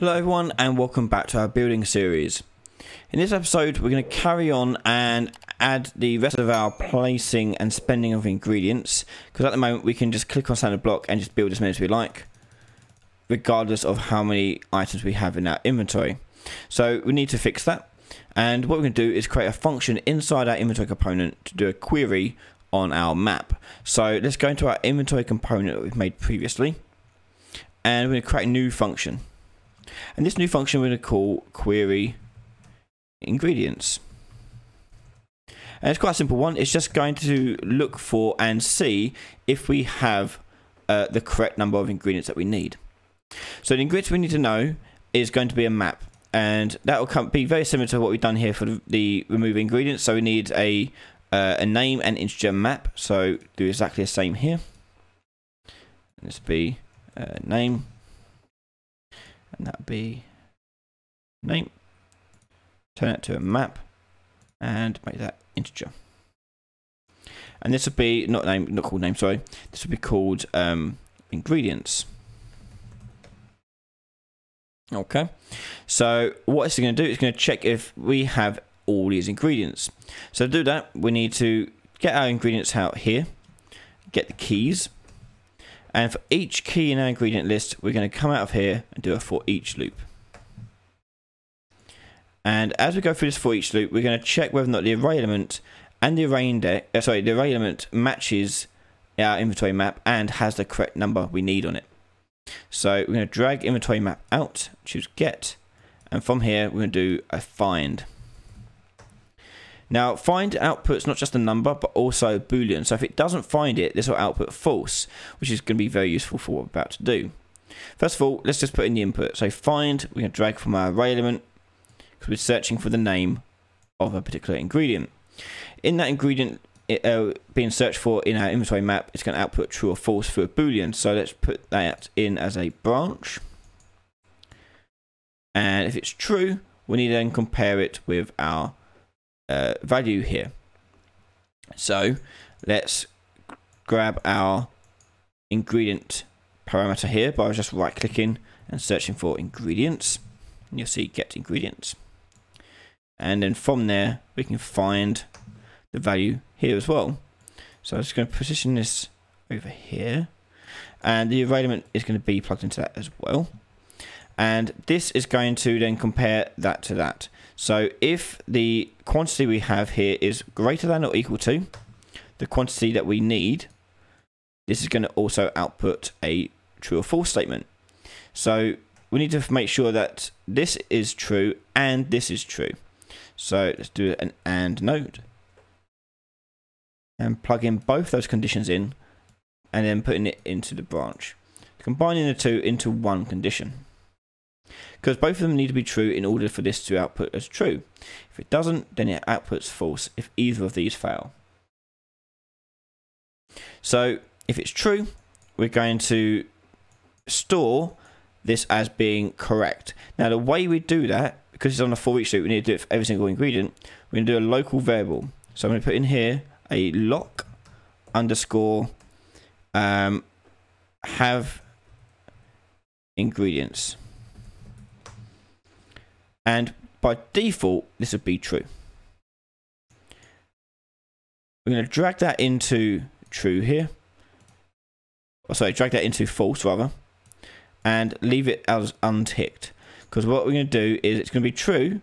Hello everyone and welcome back to our building series. In this episode we're going to carry on and add the rest of our placing and spending of ingredients because at the moment we can just click on standard block and just build as many as we like regardless of how many items we have in our inventory. So we need to fix that and what we're going to do is create a function inside our inventory component to do a query on our map. So let's go into our inventory component that we've made previously and we're going to create a new function. And this new function we're going to call query ingredients. And it's quite a simple one. It's just going to look for and see if we have uh, the correct number of ingredients that we need. So the ingredients we need to know is going to be a map. And that will come, be very similar to what we've done here for the, the remove ingredients. So we need a, uh, a name and integer map. So do exactly the same here. And This be uh, name and that be name. Turn it to a map and make that integer. And this would be not name, not called name. Sorry, this would be called um, ingredients. Okay, so what it's going to do is going to check if we have all these ingredients. So to do that, we need to get our ingredients out here, get the keys, and for each key in our ingredient list, we're going to come out of here and do a for each loop. And as we go through this for each loop, we're going to check whether or not the array element and the array index, uh, sorry, the array element matches our inventory map and has the correct number we need on it. So we're going to drag inventory map out, choose get, and from here we're going to do a find. Now, find outputs not just a number, but also boolean. So if it doesn't find it, this will output false, which is going to be very useful for what we're about to do. First of all, let's just put in the input. So find, we're going to drag from our array element, because we're searching for the name of a particular ingredient. In that ingredient uh, being searched for in our inventory map, it's going to output true or false for a boolean. So let's put that in as a branch. And if it's true, we need to then compare it with our uh, value here. So let's grab our ingredient parameter here by just right clicking and searching for ingredients. And you'll see get ingredients. And then from there, we can find the value here as well. So I'm just going to position this over here. And the element is going to be plugged into that as well. And this is going to then compare that to that. So if the quantity we have here is greater than or equal to the quantity that we need, this is going to also output a true or false statement. So we need to make sure that this is true and this is true. So let's do an AND node. And plug in both those conditions in and then putting it into the branch. Combining the two into one condition because both of them need to be true in order for this to output as true. If it doesn't, then it outputs false if either of these fail. So if it's true, we're going to store this as being correct. Now the way we do that, because it's on a for each loop, we need to do it for every single ingredient. We're going to do a local variable. So I'm going to put in here a lock underscore um, have ingredients. And by default, this would be true. We're going to drag that into true here. Oh, sorry, drag that into false rather. And leave it as unticked. Because what we're going to do is it's going to be true.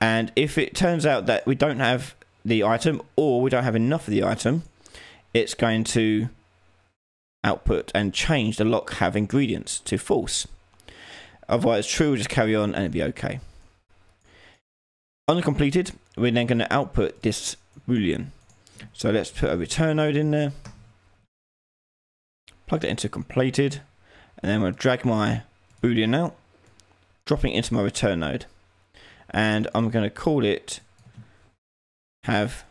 And if it turns out that we don't have the item or we don't have enough of the item, it's going to output and change the lock have ingredients to false. Otherwise, true will just carry on and it'll be okay. Uncompleted, we're then going to output this boolean. So let's put a return node in there. Plug that into completed. And then we'll drag my boolean out. Dropping into my return node. And I'm going to call it have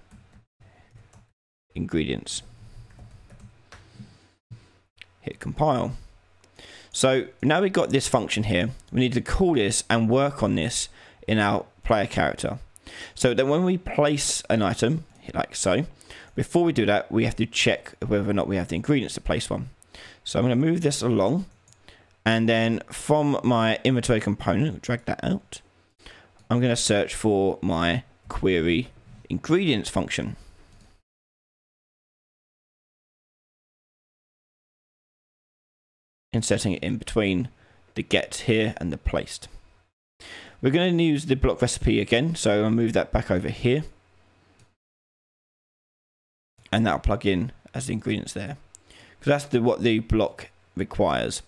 ingredients. Hit compile. So now we've got this function here. We need to call this and work on this in our player character. So then when we place an item, like so, before we do that, we have to check whether or not we have the ingredients to place one. So I'm going to move this along And then from my inventory component, drag that out. I'm going to search for my query ingredients function. Inserting it in between the get here and the placed. We're going to use the block recipe again, so I'll move that back over here. And that'll plug in as the ingredients there. Because that's the, what the block requires.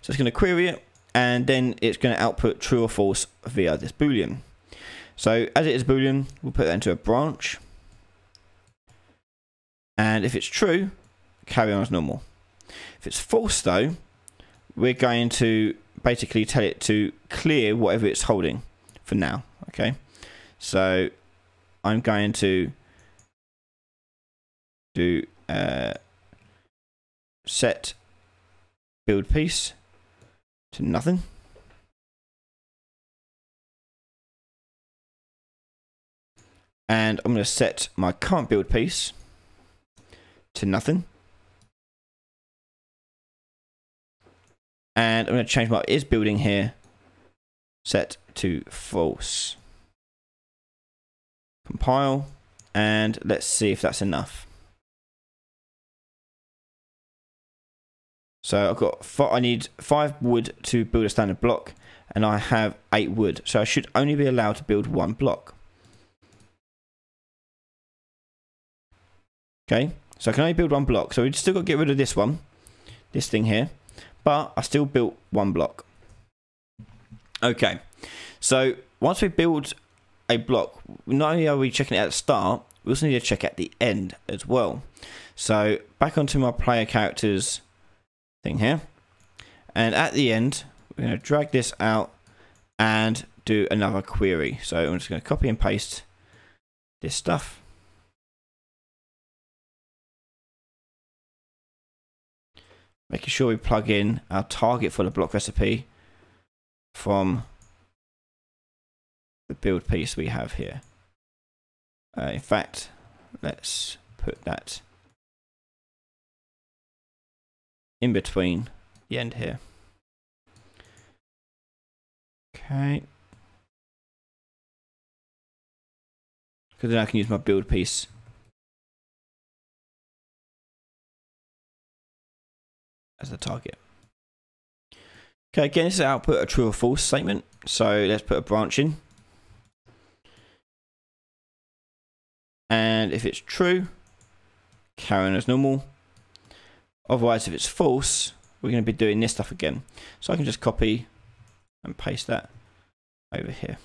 So it's going to query it, and then it's going to output true or false via this boolean. So as it is boolean, we'll put that into a branch. And if it's true, carry on as normal. If it's false though, we're going to basically tell it to clear whatever it's holding for now. Okay, so I'm going to do uh, set build piece to nothing. And I'm going to set my current build piece to nothing. And I'm going to change my is building here set to false. Compile and let's see if that's enough. So I've got I need five wood to build a standard block and I have eight wood. So I should only be allowed to build one block. Okay, so I can only build one block. So we've still got to get rid of this one, this thing here but I still built one block. Okay, so once we build a block, not only are we checking it at the start, we also need to check at the end as well. So back onto my player characters thing here, and at the end, we're going to drag this out and do another query. So I'm just going to copy and paste this stuff. Making sure we plug in our target for the block recipe from the build piece we have here. Uh, in fact, let's put that in between the end here. Okay. Because then I can use my build piece as the target. Okay, again, this is output a true or false statement. So let's put a branch in. And if it's true, carry on as normal. Otherwise, if it's false, we're going to be doing this stuff again. So I can just copy and paste that over here.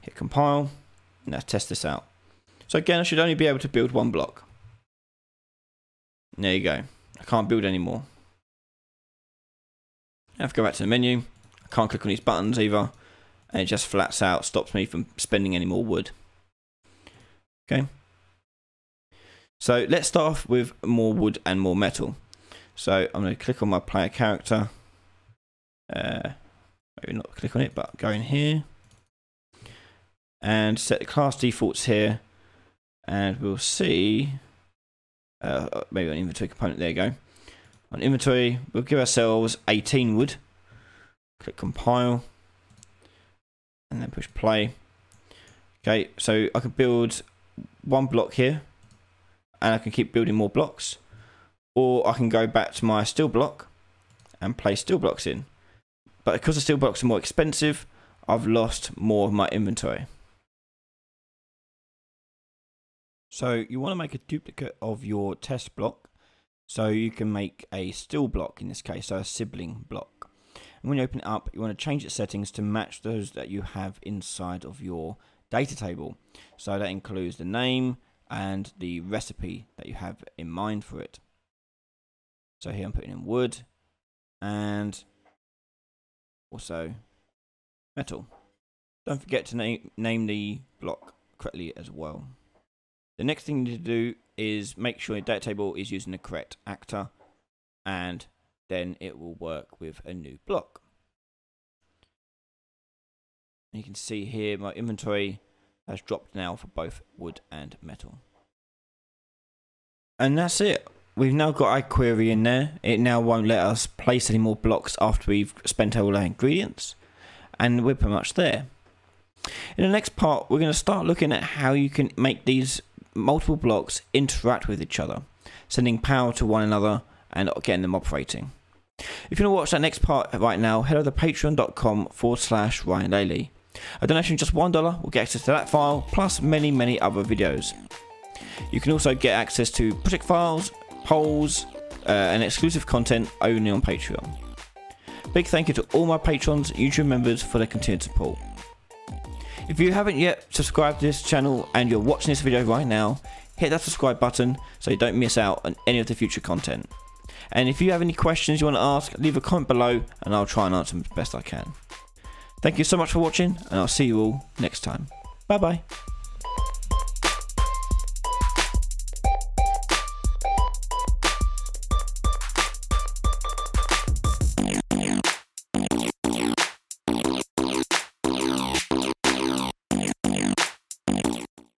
Hit compile. And let's test this out. So again, I should only be able to build one block. There you go. I can't build anymore. I have to go back to the menu. I can't click on these buttons either. And it just flats out, stops me from spending any more wood. Okay. So let's start off with more wood and more metal. So I'm going to click on my player character. Uh, maybe not click on it, but go in here. And set the class defaults here. And we'll see uh, maybe an inventory component, there you go. On inventory, we'll give ourselves 18 wood. Click compile. And then push play. Okay, so I can build one block here. And I can keep building more blocks. Or I can go back to my steel block and place steel blocks in. But because the steel blocks are more expensive, I've lost more of my inventory. So you want to make a duplicate of your test block. So you can make a still block in this case, so a sibling block. And when you open it up, you want to change its settings to match those that you have inside of your data table. So that includes the name and the recipe that you have in mind for it. So here I'm putting in wood and also metal. Don't forget to name, name the block correctly as well. The next thing you need to do is make sure your data table is using the correct actor and then it will work with a new block. You can see here my inventory has dropped now for both wood and metal. And that's it. we've now got our query in there. It now won't let us place any more blocks after we've spent all our ingredients. And we're pretty much there. In the next part, we're going to start looking at how you can make these multiple blocks interact with each other, sending power to one another and getting them operating. If you want to watch that next part right now, head over to patreon.com forward slash Ryan Laley. A donation of just $1 will get access to that file, plus many, many other videos. You can also get access to project files, polls, uh, and exclusive content only on Patreon. Big thank you to all my patrons, YouTube members for their continued support. If you haven't yet subscribed to this channel and you're watching this video right now, hit that subscribe button so you don't miss out on any of the future content. And if you have any questions you want to ask, leave a comment below and I'll try and answer them as best I can. Thank you so much for watching and I'll see you all next time. Bye bye.